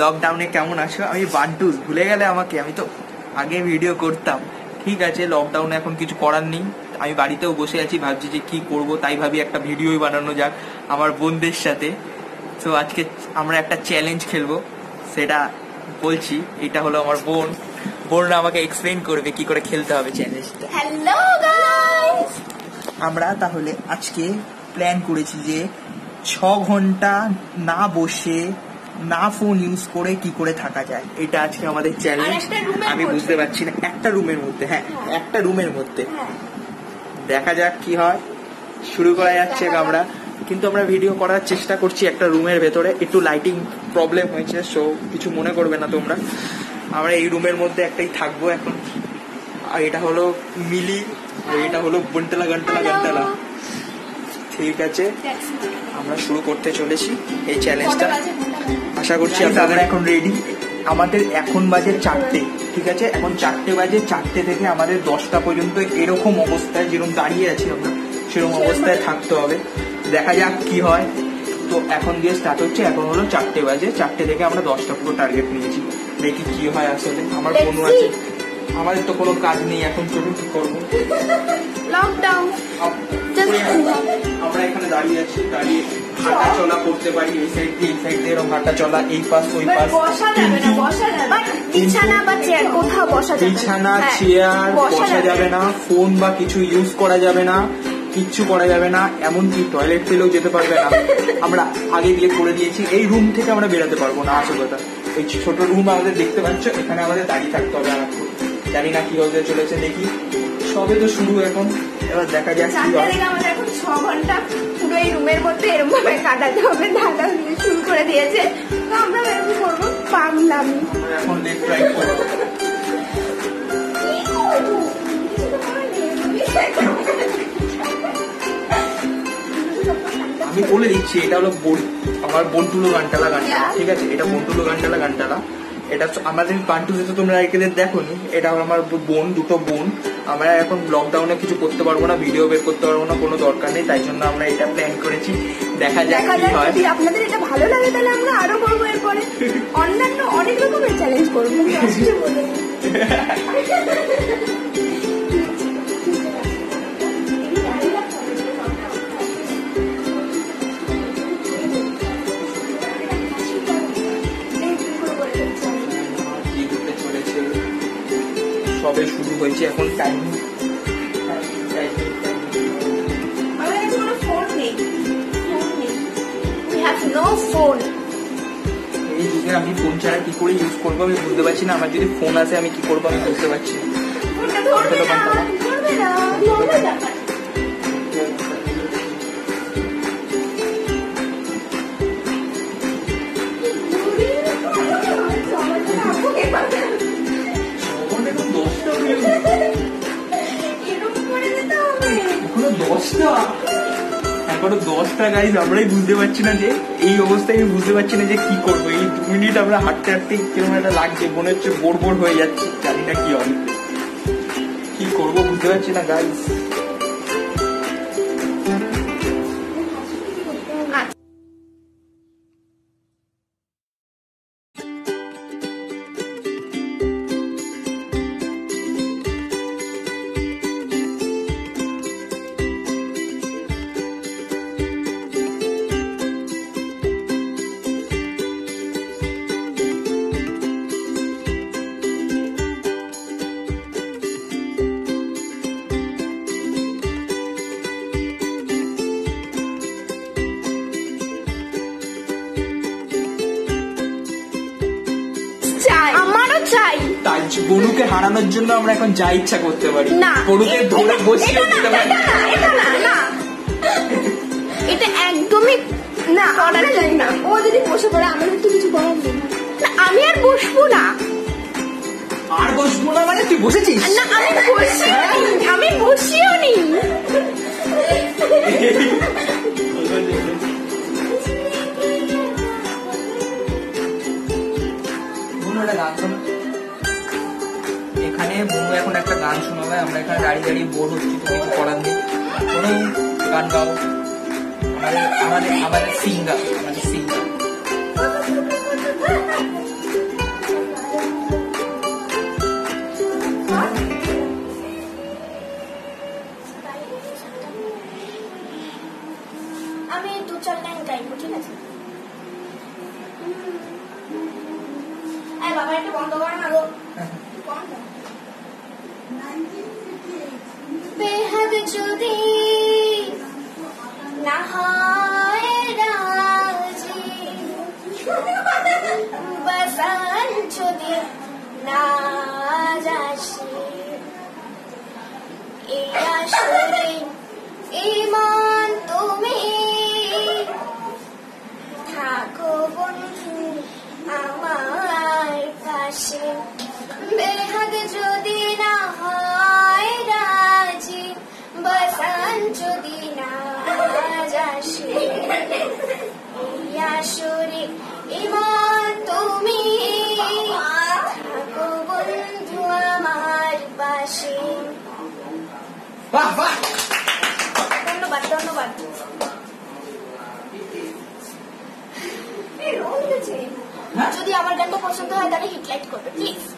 লকডাউনে কেমন আছো? আমি বান্টু ভুলে গেলে আমাকে আমি তো আগে ভিডিও করতাম। ঠিক আছে লকডাউনে এখন কিছু করার নেই। আমি বাড়িতেও বসে আছি ভাবছি যে কি করব তাই ভাবি একটা ভিডিওই বানানো যাক আমার বোনদের সাথে। তো আজকে আমরা একটা চ্যালেঞ্জ খেলব সেটা বলছি এটা হলো আমার বোন। বোনরা আমাকে এক্সপ্লেন করবে কি করে খেলতে হবে চ্যালেঞ্জটা হ্যালো গাইস আমরা তাহলে আজকে প্ল্যান করেছি যে ছ ঘণ্টা না বসে না ফোন ইউজ করে কি করে থাকা যায়? এটা আজকে আমাদের চ্যালেঞ্জ আমি বুঝতে পারছি না। একটা রুমের মধ্যে হ্যাঁ হ্যাঁ। একটা রুমের মধ্যে। হ্যাঁ। দেখা যাক কি হয়। শুরু করা যাচ্ছে আমরা। কিন্তু আমরা ভিডিও করার চেষ্টা করছি একটা রুমের ভেতরে। একটু লাইটিং প্রবলেম হয়েছে সো কিছু মনে করবে না তোমরা। আমরা এই রুমের মধ্যে একটাই থাকব এখন। আর এটা হলো মিলি আর এটা হলো বন্টলা গন্টলা গন্টলা। ঠিক আছে? আমরা শুরু করতে চলেছি এই চ্যালেঞ্জটা আশা করছি আমরা এখন রেডি আমাদের এখন বাজে চারটে ঠিক আছে? এখন চারটে বাজে চারটে থেকে আমাদের দশটা পর্যন্ত এরকম অবস্থায় যেরকম দাঁড়িয়ে আছি আমরা সেরকম অবস্থায় থাকতে হবে। দেখা যাক কি হয়। তো এখন দিয়ে স্টার্ট হচ্ছে এখন হলো চারটে বাজে। চারটে থেকে আমরা দশটা পুরো টার্গেট নিয়েছি। দেখি কি হয় আসলে। আমার কোনো আছে। আমাদের তো কোনো কাজ নেই এখন চলুন কি করব? লকডাউন করে আমরা এখানে দাঁড়িয়ে আছি দাঁড়িয়ে হাঁটা চলা করতে পারি এই সাইড দিয়ে এই সাইড দিয়ে এরকম হাঁটা চলা এই পাশ ওই পাশ। বসা যাবে না বসা যাবে বিছানা বা চেয়ার কোথাও বসা যাবে না। বিছানা হ্যাঁ, চেয়ার বসা যাবে না। ফোন বা কিছু ইউজ করা যাবে না কিচ্ছু করা যাবে না। এমনকি টয়লেট পেলেও যেতে পারবে না। আমরা আগে গিয়ে করে দিয়েছি এই রুম থেকে আমরা বেরোতে পারব না আসল কথা। এই ছোট রুম আমাদের দেখতে পাচ্ছ এখানে আমাদের দাঁড়িয়ে থাকতে হবে আর জানি না কি হতে চলেছে দেখি। সবে তো শুরু এখন। এবার দেখা যাক কি হয়। আমাদের এখন ছ ঘণ্টা পুরো এই রুমের মধ্যে এরকম ভাবে কাটাতে হবে ধাঁধা শুরু করে দিয়েছে। তো আমরা এরকম করব? আমরা এখন লেফট রাইট করব। আমি বলে দিচ্ছি এটা হলো আমার বন্টুলো গানটালা গানটা ঠিক আছে? এটা বন্টুলো গানটালা গানটালা। এটা আমাদের বান্টুতে তো তোমরা এখানে দেখো নি এটা আমার বোন দুটো বোন। আমরা এখন লকডাউনে কিছু করতে পারব না ভিডিও বের করতে পারব না কোনো দরকার নেই তাই জন্য আমরা এটা প্ল্যান করেছি। দেখা যাক কি হয়। যদি আপনাদের এটা ভালো লাগে তাহলে আমরা আরও করব এরপরে। অন্যান্য অনেক রকমের চ্যালেঞ্জ করব শুরু হয়েছে এখন টাইম এই যুগে আমি ফোন ছাড়া কি করে ইউজ করব আমি বুঝতে পারছি না। আমার যদি ফোন আসে আমি কি করব আমি বুঝতে পারছি না। দশটা এখনও দশটা গাইজ আমরাই বুঝতে পারছি না যে এই অবস্থায় আমি বুঝতে পারছি না যে কি করব। এই দু মিনিট আমরা হাঁটতে হাঁটতে কীরকম একটা লাগছে, মনে হচ্ছে বোর বোর হয়ে যাচ্ছে, জানি না কি হবে। কি করব বুঝতে পারছি না গাইজ গরুকে হারানোর জন্য আমরা এখন যা ইচ্ছা করতে পারি। এ- ধরে বসিয়ে দিতে পারি। এটা একদমই না করা যায় না। ও যদি বসে পড়ে আমাদের তো কিছু করার নেই। আমি আর বসবো না। আর বসবো না মানে তুই বসেছিস? না আমি বসিও নি আমি বসিও নি। একটা গান শোনো এখানে বউ এখন একটা গান শোনাবে, আমরা এখানে দাঁড়িয়ে দাঁড়িয়ে বোর হচ্ছি তো কিছু করার নেই? কোনো গান গাও। আমাদের আমাদের আমাদের সিঙ্গার আমাদের সিঙ্গার বাবা, এটা বন্ধ করে না গো যদি না হয় রাজি যদি না যাসি। ইমান তুমি। থাকো বন্ধু আমার পাশে। বেহাদ যদি এই আসরে তুমি। থাকো বন্ধু আমার পাশে। বাহ বাহ। ধন্যবাদ ধন্যবাদ। হ্যাঁ? যদি আমার গানটা পছন্দ হয় তাহলে হিট লাইট করবে প্লিজ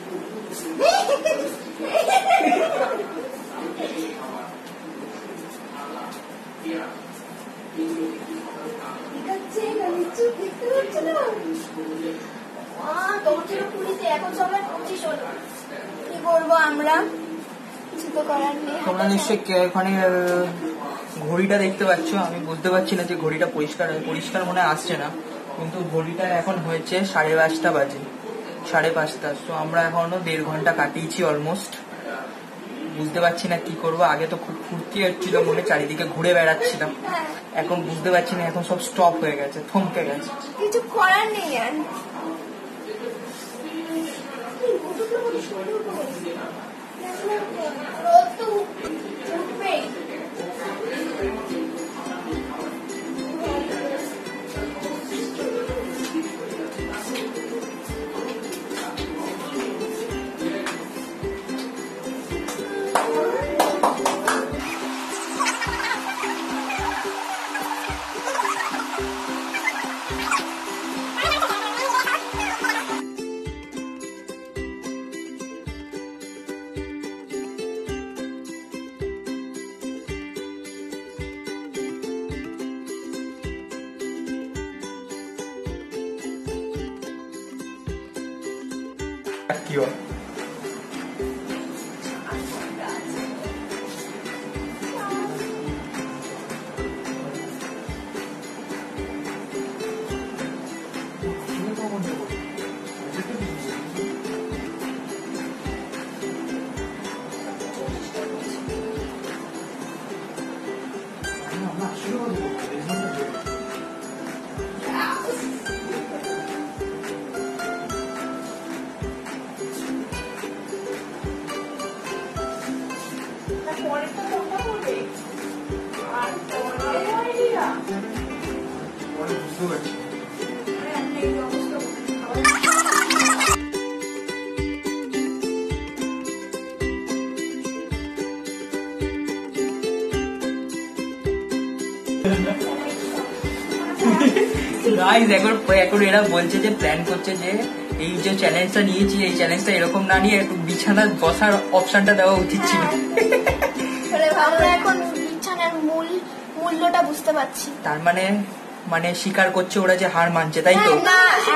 করব কিছু তো করার নেই তোমরা নিশ্চয়ই ওখানে ঘড়িটা দেখতে পাচ্ছ? আমি বুঝতে পারছি না যে ঘড়িটা পরিষ্কার পরিষ্কার মনে আসছে না কিন্তু ঘড়িটা এখন হয়েছে সাড়ে পাঁচটা বাজে সাড়ে পাঁচটা। তো আমরা এখনও দেড় ঘণ্টা কাটিয়েছি অলমোস্ট বুঝতে পারছি না কি করব আগে তো খুব ফুর্তি হচ্ছিল মনে চারিদিকে ঘুরে বেড়াচ্ছিলাম। হ্যাঁ। এখন বুঝতে পারছি না এখন সব স্টপ হয়ে গেছে থমকে গেছে। কিছু করার নেই আর। কি পারছি গাইজ এখন এখন এরা বলছে যে প্ল্যান করছে যে এই যে চ্যালেঞ্জটা নিয়েছি এই চ্যালেঞ্জটা এরকম না নিয়ে একটু বিছানার বসার অপশনটা দেওয়া উচিত ছিল। আমরা এখন বিছানার মূল মূল্যটা বুঝতে পারছি। তার মানে মানে স্বীকার করছে ওরা যে হার মানছে তাই তো?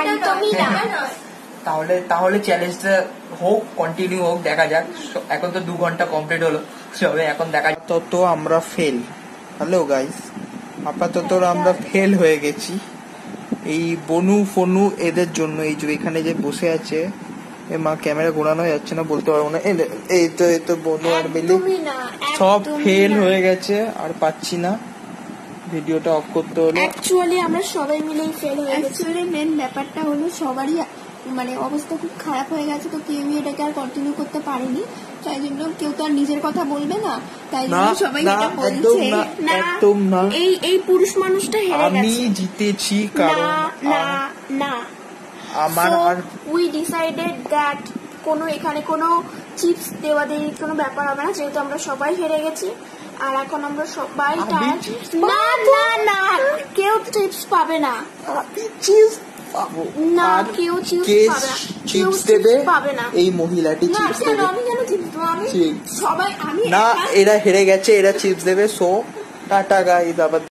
একদমই না তাহলে তাহলে চ্যালেঞ্জটা হোক কন্টিনিউ হোক দেখা যাক। এখন তো দু ঘণ্টা কমপ্লিট হলো সবে এখন দেখা আপাতত আমরা ফেল হ্যালো গাইস আপাতত আমরা ফেল হয়ে গেছি। এই বনু ফনু এদের জন্য এই যে এখানে যে বসে আছে এ মা ক্যামেরা ঘোরানো যাচ্ছে না বলতে পারব না। এই- এই তো এই তো বনু আর মিলি। সব ফেল হয়ে গেছে আর পাচ্ছি না। ভিডিওটা অফ করতে হলো। অ্যাকচুয়ালি আমরা সবাই মিলেই ফেল হয়ে গেছি। অ্যাকচুয়ালি মেন ব্যাপারটা হলো সবারই মানে অবস্থা খুব খারাপ হয়ে গেছে তো কেউই এটাকে আর কন্টিনিউ করতে পারেনি। তাই জন্য কেউ তো আর নিজের কথা বলবে না। তাই জন্য সবাই না, এটা একদম বলছে না, একদম না। এই এই পুরুষ মানুষটা হেরে গেছে। আমি জিতেছি কারণ না না না। আমার আর উই ডিসাইডেড দ্যাট কোনো এখানে কোনো চিপস দেওয়া দেওয়ি কোনো ব্যাপার হবে না যেহেতু আমরা সবাই হেরে গেছি। আর এখন আমরা সবাই। না না না কেউ চিপস পাবে না। চিপস না, কেউ chips পাবে না। চিপস দেবে? পাবে না। এই মহিলাটি চিপস দেবে। সবাই আমি না এরা হেরে গেছে এরা চিপস দেবে। সো টাটা গাইজ আবার